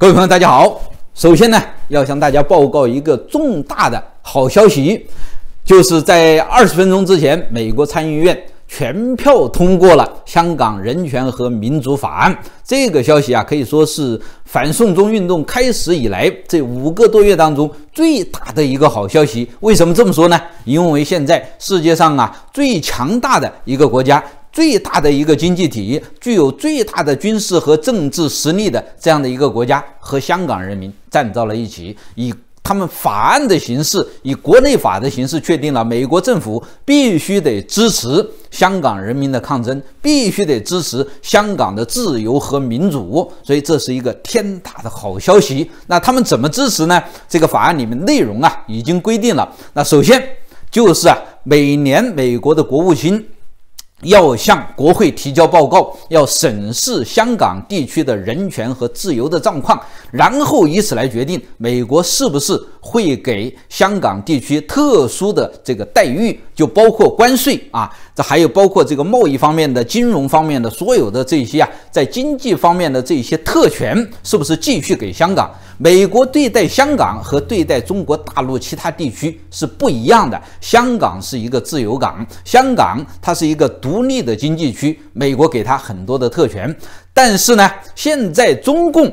各位朋友，大家好。首先呢，要向大家报告一个重大的好消息，就是在二十分钟之前，美国参议院全票通过了《香港人权和民主法案》。这个消息啊，可以说是反送中运动开始以来这五个多月当中最大的一个好消息。为什么这么说呢？因为现在世界上啊最强大的一个国家。最大的一个经济体，具有最大的军事和政治实力的这样的一个国家，和香港人民站到了一起，以他们法案的形式，以国内法的形式，确定了美国政府必须得支持香港人民的抗争，必须得支持香港的自由和民主。所以这是一个天大的好消息。那他们怎么支持呢？这个法案里面内容啊，已经规定了。那首先就是啊，每年美国的国务卿。要向国会提交报告，要审视香港地区的人权和自由的状况，然后以此来决定美国是不是会给香港地区特殊的这个待遇，就包括关税啊，这还有包括这个贸易方面的、金融方面的所有的这些啊，在经济方面的这些特权，是不是继续给香港？美国对待香港和对待中国大陆其他地区是不一样的。香港是一个自由港，香港它是一个独立的经济区，美国给它很多的特权。但是呢，现在中共。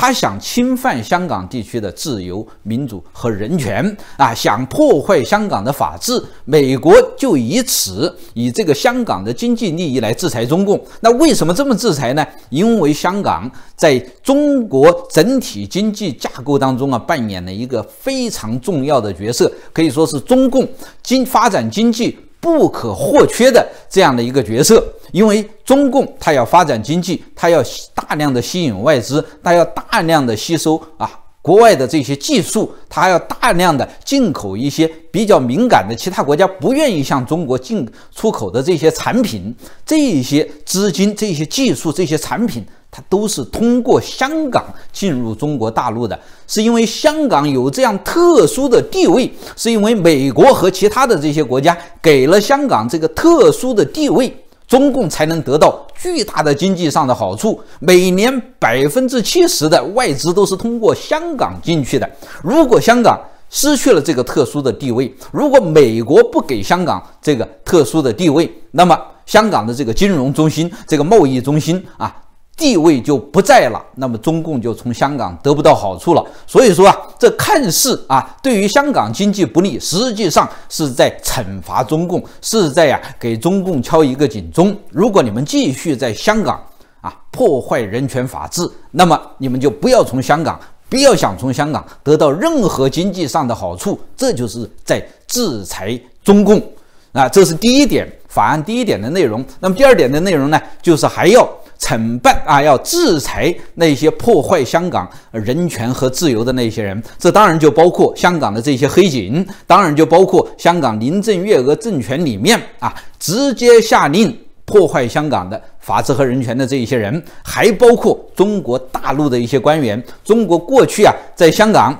他想侵犯香港地区的自由、民主和人权啊，想破坏香港的法治。美国就以此以这个香港的经济利益来制裁中共。那为什么这么制裁呢？因为香港在中国整体经济架构当中啊，扮演了一个非常重要的角色，可以说是中共经发展经济。不可或缺的这样的一个角色，因为中共它要发展经济，它要大量的吸引外资，它要大量的吸收啊国外的这些技术，它还要大量的进口一些比较敏感的其他国家不愿意向中国进出口的这些产品，这一些资金、这些技术、这些产品。它都是通过香港进入中国大陆的，是因为香港有这样特殊的地位，是因为美国和其他的这些国家给了香港这个特殊的地位，中共才能得到巨大的经济上的好处。每年百分之七十的外资都是通过香港进去的。如果香港失去了这个特殊的地位，如果美国不给香港这个特殊的地位，那么香港的这个金融中心、这个贸易中心啊。地位就不在了，那么中共就从香港得不到好处了。所以说啊，这看似啊对于香港经济不利，实际上是在惩罚中共，是在呀给中共敲一个警钟。如果你们继续在香港啊破坏人权法治，那么你们就不要从香港，不要想从香港得到任何经济上的好处，这就是在制裁中共啊。这是第一点，法案第一点的内容。那么第二点的内容呢，就是还要。惩办啊，要制裁那些破坏香港人权和自由的那些人，这当然就包括香港的这些黑警，当然就包括香港林郑月娥政权里面啊，直接下令破坏香港的法治和人权的这一些人，还包括中国大陆的一些官员。中国过去啊，在香港。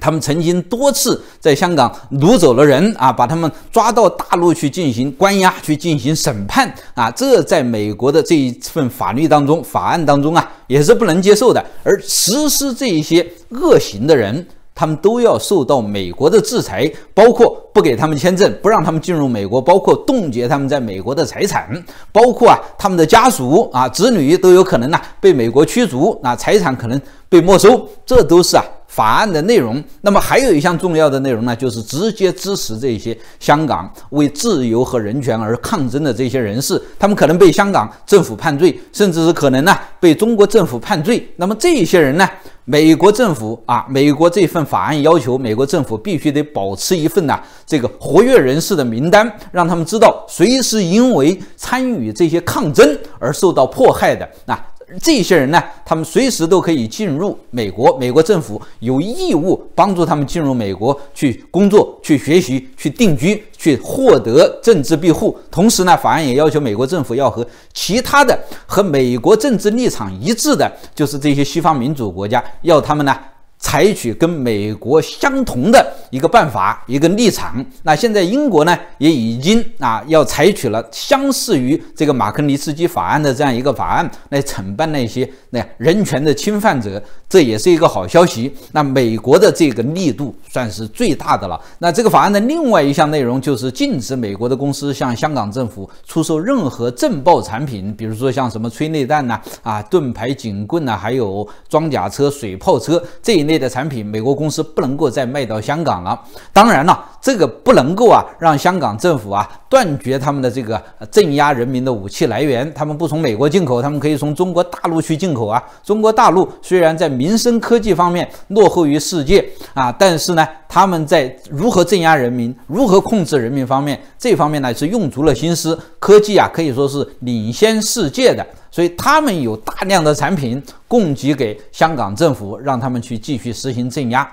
他们曾经多次在香港掳走了人啊，把他们抓到大陆去进行关押、去进行审判啊，这在美国的这一份法律当中、法案当中啊，也是不能接受的。而实施这一些恶行的人，他们都要受到美国的制裁，包括不给他们签证、不让他们进入美国，包括冻结他们在美国的财产，包括啊他们的家属啊、子女都有可能呐被美国驱逐，那财产可能被没收，这都是啊。法案的内容，那么还有一项重要的内容呢，就是直接支持这些香港为自由和人权而抗争的这些人士，他们可能被香港政府判罪，甚至是可能呢被中国政府判罪。那么这些人呢，美国政府啊，美国这份法案要求美国政府必须得保持一份呢这个活跃人士的名单，让他们知道谁是因为参与这些抗争而受到迫害的啊。这些人呢，他们随时都可以进入美国，美国政府有义务帮助他们进入美国去工作、去学习、去定居、去获得政治庇护。同时呢，法案也要求美国政府要和其他的和美国政治立场一致的，就是这些西方民主国家，要他们呢采取跟美国相同的一个办法、一个立场。那现在英国呢，也已经啊要采取了相似于这个马克尼斯基法案的这样一个法案来惩办那些那人权的侵犯者，这也是一个好消息。那美国的这个力度算是最大的了。那这个法案的另外一项内容就是禁止美国的公司向香港政府出售任何震爆产品，比如说像什么催泪弹呐、啊盾牌、警棍呐，还有装甲车、水炮车这一类的产品，美国公司不能够再卖到香港了。当然了，这个不能够啊让香港政府啊断绝他们的这个镇压人民的武器来源，他们不从美国进口，他们可以从中国大陆去进口啊。中国大陆虽然在民生科技方面落后于世界啊，但是呢，他们在如何镇压人民、如何控制人民方面，这方面呢是用足了心思，科技啊可以说是领先世界的。所以他们有大量的产品供给给香港政府，让他们去继续实行镇压。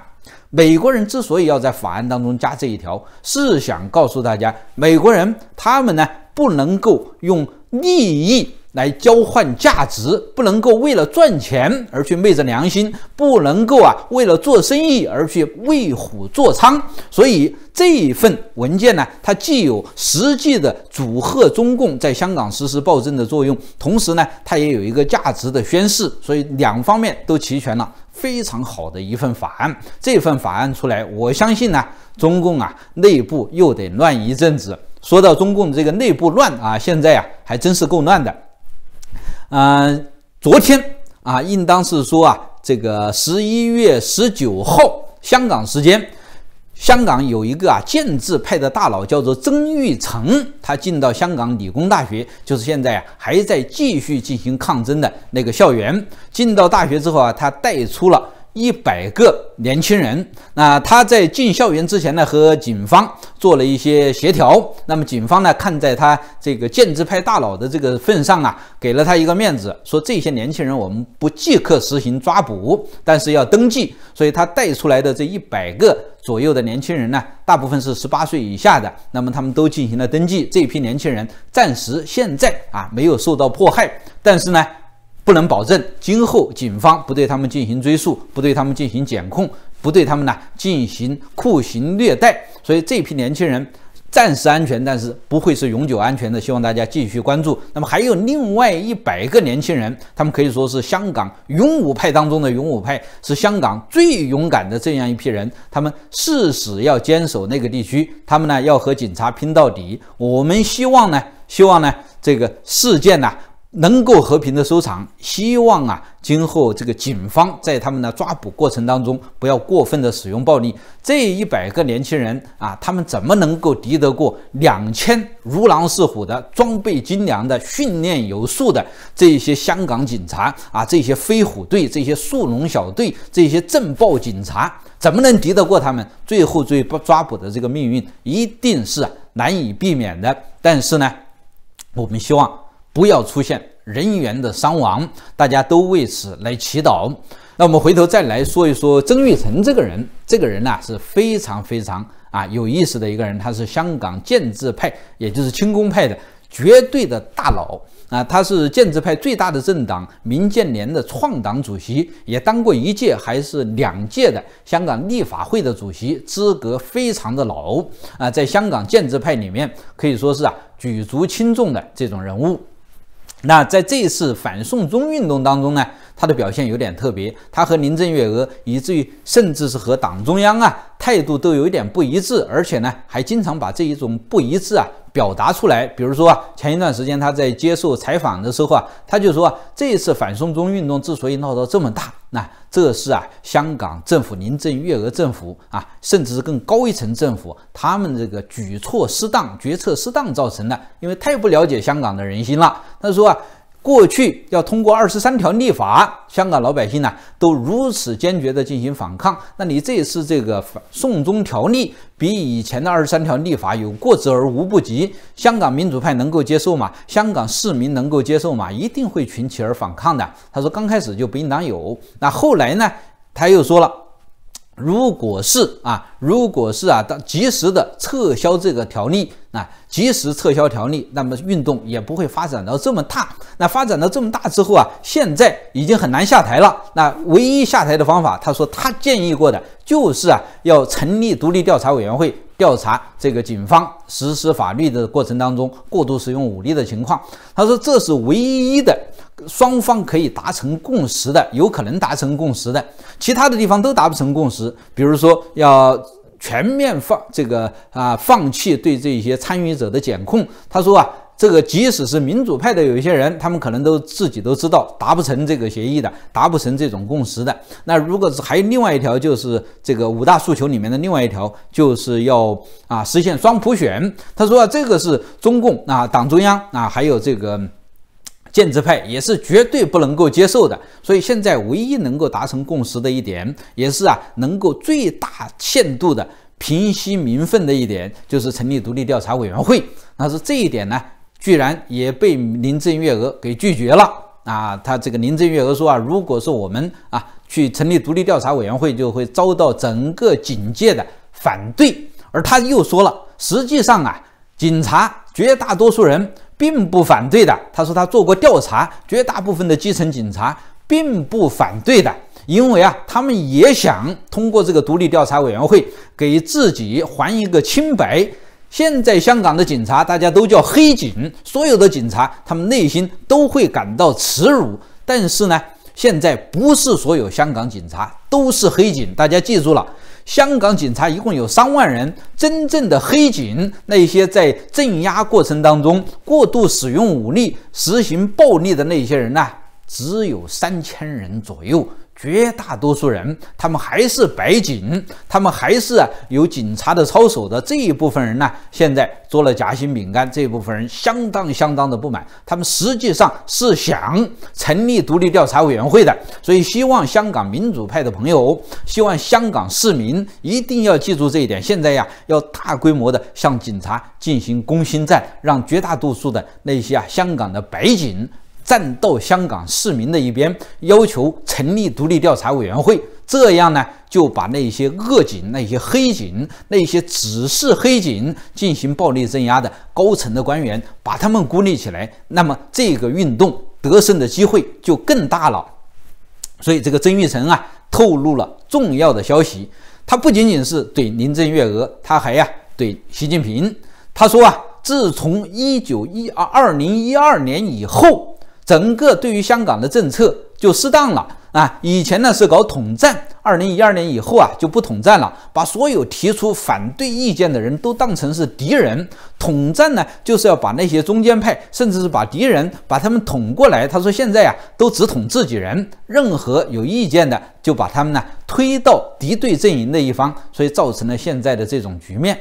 美国人之所以要在法案当中加这一条，是想告诉大家，美国人他们呢不能够用利益。来交换价值，不能够为了赚钱而去昧着良心，不能够啊为了做生意而去为虎作伥。所以这一份文件呢，它既有实际的阻吓中共在香港实施暴政的作用，同时呢，它也有一个价值的宣示。所以两方面都齐全了，非常好的一份法案。这份法案出来，我相信呢，中共啊内部又得乱一阵子。说到中共这个内部乱啊，现在啊还真是够乱的。嗯，昨天啊，应当是说啊，这个十一月十九号香港时间，香港有一个啊建制派的大佬叫做曾玉成，他进到香港理工大学，就是现在啊还在继续进行抗争的那个校园。进到大学之后啊，他带出了。一百个年轻人，那他在进校园之前呢，和警方做了一些协调。那么警方呢，看在他这个建制派大佬的这个份上啊，给了他一个面子，说这些年轻人我们不即刻实行抓捕，但是要登记。所以他带出来的这一百个左右的年轻人呢，大部分是十八岁以下的，那么他们都进行了登记。这批年轻人暂时现在啊没有受到迫害，但是呢。不能保证今后警方不对他们进行追诉，不对他们进行检控，不对他们呢进行酷刑虐待。所以这批年轻人暂时安全，但是不会是永久安全的。希望大家继续关注。那么还有另外一百个年轻人，他们可以说是香港勇武派当中的勇武派，是香港最勇敢的这样一批人。他们誓死要坚守那个地区，他们呢要和警察拼到底。我们希望呢，希望呢这个事件呢。能够和平的收场，希望啊，今后这个警方在他们的抓捕过程当中不要过分的使用暴力。这一百个年轻人啊，他们怎么能够敌得过两千如狼似虎的装备精良的、训练有素的这些香港警察啊？这些飞虎队、这些速龙小队、这些震爆警察，怎么能敌得过他们？最后最不抓捕的这个命运一定是难以避免的。但是呢，我们希望。不要出现人员的伤亡，大家都为此来祈祷。那我们回头再来说一说曾玉成这个人，这个人呢是非常非常啊有意思的一个人，他是香港建制派，也就是清宫派的绝对的大佬啊，他是建制派最大的政党民建联的创党主席，也当过一届还是两届的香港立法会的主席，资格非常的老啊，在香港建制派里面可以说是啊举足轻重的这种人物。那在这一次反送中运动当中呢，他的表现有点特别，他和林郑月娥，以至于甚至是和党中央啊态度都有一点不一致，而且呢还经常把这一种不一致啊。表达出来，比如说啊，前一段时间他在接受采访的时候啊，他就说啊，这一次反送中运动之所以闹到这么大，那这是啊，香港政府、林郑月娥政府啊，甚至是更高一层政府，他们这个举措失当、决策失当造成的，因为太不了解香港的人心了。他说啊。过去要通过二十三条立法，香港老百姓呢都如此坚决地进行反抗。那你这次这个反送中条例比以前的二十三条立法有过之而无不及，香港民主派能够接受吗？香港市民能够接受吗？一定会群起而反抗的。他说刚开始就不应当有，那后来呢？他又说了。如果是啊，如果是啊，当及时的撤销这个条例啊，及时撤销条例，那么运动也不会发展到这么大。那发展到这么大之后啊，现在已经很难下台了。那唯一下台的方法，他说他建议过的就是啊，要成立独立调查委员会调查这个警方实施法律的过程当中过度使用武力的情况。他说这是唯一的。双方可以达成共识的，有可能达成共识的，其他的地方都达不成共识。比如说，要全面放这个啊，放弃对这些参与者的检控。他说啊，这个即使是民主派的有一些人，他们可能都自己都知道达不成这个协议的，达不成这种共识的。那如果是还有另外一条，就是这个五大诉求里面的另外一条，就是要啊实现双普选。他说啊，这个是中共啊党中央啊还有这个。建制派也是绝对不能够接受的，所以现在唯一能够达成共识的一点，也是啊能够最大限度的平息民愤的一点，就是成立独立调查委员会。但是这一点呢，居然也被林郑月娥给拒绝了啊！他这个林郑月娥说啊，如果是我们啊去成立独立调查委员会，就会遭到整个警界的反对。而他又说了，实际上啊，警察绝大多数人。并不反对的。他说他做过调查，绝大部分的基层警察并不反对的，因为啊，他们也想通过这个独立调查委员会给自己还一个清白。现在香港的警察大家都叫黑警，所有的警察他们内心都会感到耻辱。但是呢，现在不是所有香港警察都是黑警，大家记住了。香港警察一共有三万人，真正的黑警，那些在镇压过程当中过度使用武力、实行暴力的那些人呢，只有三千人左右。绝大多数人，他们还是白警，他们还是啊有警察的操守的这一部分人呢，现在做了夹心饼干，这一部分人相当相当的不满，他们实际上是想成立独立调查委员会的，所以希望香港民主派的朋友，希望香港市民一定要记住这一点，现在呀要大规模的向警察进行攻心战，让绝大多数的那些啊香港的白警。站到香港市民的一边，要求成立独立调查委员会，这样呢，就把那些恶警、那些黑警、那些只是黑警进行暴力镇压的高层的官员，把他们孤立起来，那么这个运动得胜的机会就更大了。所以，这个曾玉成啊，透露了重要的消息，他不仅仅是对林郑月娥，他还呀对习近平，他说啊，自从一九一二二零一二年以后。整个对于香港的政策就失当了啊！以前呢是搞统战，二零一二年以后啊就不统战了，把所有提出反对意见的人都当成是敌人。统战呢就是要把那些中间派，甚至是把敌人把他们统过来。他说现在呀都只统自己人，任何有意见的就把他们呢推到敌对阵营的一方，所以造成了现在的这种局面。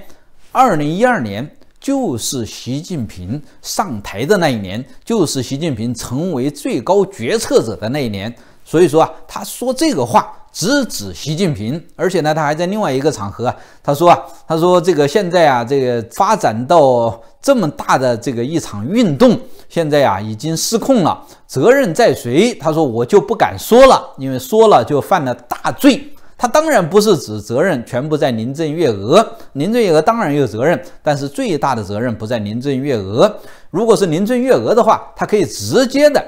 二零一二年。就是习近平上台的那一年，就是习近平成为最高决策者的那一年。所以说啊，他说这个话直指习近平，而且呢，他还在另外一个场合啊，他说啊，他说这个现在啊，这个发展到这么大的这个一场运动，现在啊已经失控了，责任在谁？他说我就不敢说了，因为说了就犯了大罪。他当然不是指责任全部在林郑月娥，林郑月娥当然有责任，但是最大的责任不在林郑月娥。如果是林郑月娥的话，他可以直接的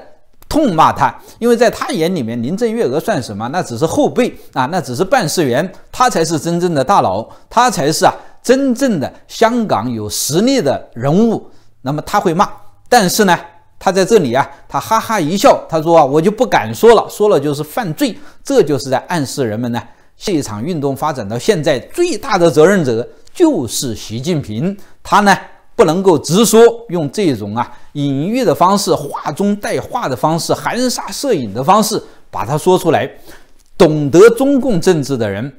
痛骂他，因为在他眼里面，林郑月娥算什么？那只是后辈啊，那只是办事员，他才是真正的大佬，他才是啊真正的香港有实力的人物。那么他会骂，但是呢，他在这里啊，他哈哈一笑，他说啊，我就不敢说了，说了就是犯罪，这就是在暗示人们呢。这一场运动发展到现在，最大的责任者就是习近平。他呢不能够直说，用这种啊隐喻的方式、话中带话的方式、含沙射影的方式把它说出来。懂得中共政治的人，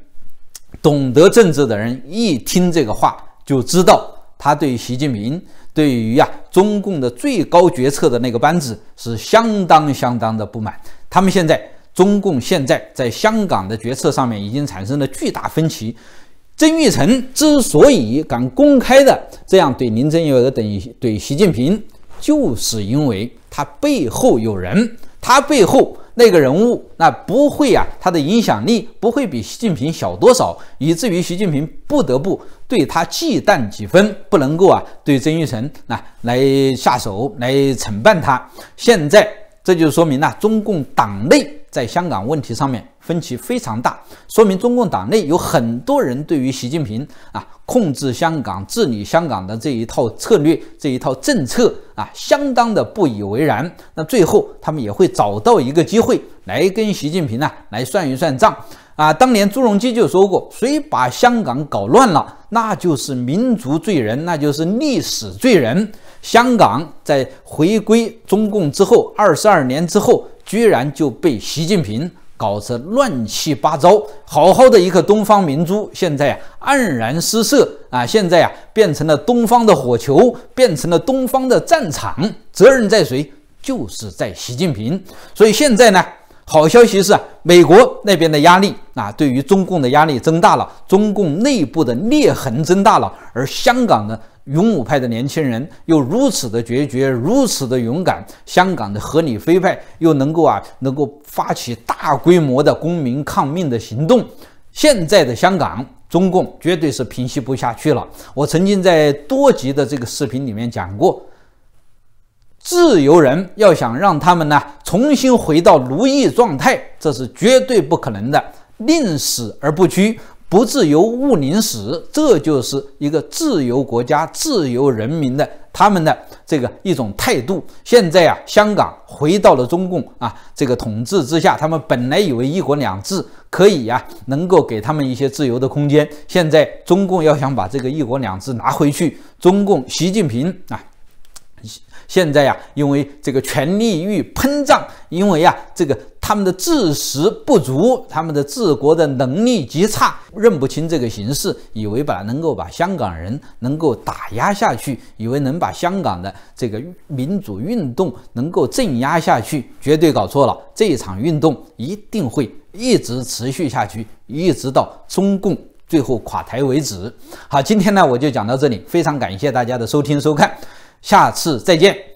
懂得政治的人一听这个话，就知道他对习近平、对于呀中共的最高决策的那个班子是相当相当的不满。他们现在。中共现在在香港的决策上面已经产生了巨大分歧。曾玉成之所以敢公开的这样对林郑月娥等对习近平，就是因为他背后有人，他背后那个人物，那不会啊，他的影响力不会比习近平小多少，以至于习近平不得不对他忌惮几分，不能够啊对曾玉成那来下手来惩办他。现在这就说明呢，中共党内在香港问题上面。分歧非常大，说明中共党内有很多人对于习近平啊控制香港、治理香港的这一套策略、这一套政策啊，相当的不以为然。那最后他们也会找到一个机会来跟习近平呢来算一算账啊。当年朱镕基就说过：“谁把香港搞乱了，那就是民族罪人，那就是历史罪人。”香港在回归中共之后二十二年之后，居然就被习近平。搞得乱七八糟，好好的一颗东方明珠，现在啊黯然失色啊！现在啊变成了东方的火球，变成了东方的战场，责任在谁？就是在习近平。所以现在呢，好消息是美国那边的压力啊，对于中共的压力增大了，中共内部的裂痕增大了，而香港的？勇武派的年轻人又如此的决绝，如此的勇敢，香港的合理非派又能够啊，能够发起大规模的公民抗命的行动。现在的香港，中共绝对是平息不下去了。我曾经在多集的这个视频里面讲过，自由人要想让他们呢重新回到奴役状态，这是绝对不可能的。宁死而不屈。不自由勿宁死，这就是一个自由国家、自由人民的他们的这个一种态度。现在啊，香港回到了中共啊这个统治之下，他们本来以为一国两制可以呀，能够给他们一些自由的空间。现在中共要想把这个一国两制拿回去，中共习近平啊。现在呀，因为这个权力欲膨胀，因为呀，这个他们的治识不足，他们的治国的能力极差，认不清这个形势，以为把能够把香港人能够打压下去，以为能把香港的这个民主运动能够镇压下去，绝对搞错了。这一场运动一定会一直持续下去，一直到中共最后垮台为止。好，今天呢我就讲到这里，非常感谢大家的收听收看。下次再见。